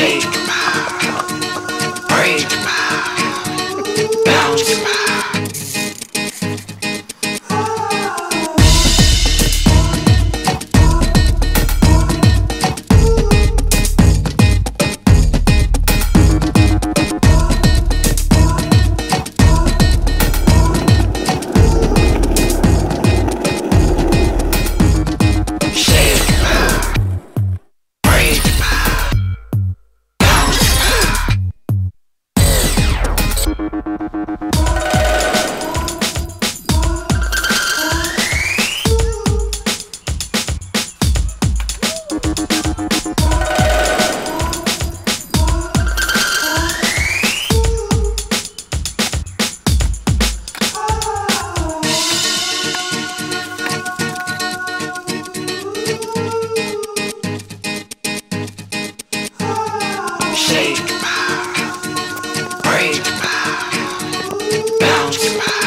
shake. Shake, break, bounce.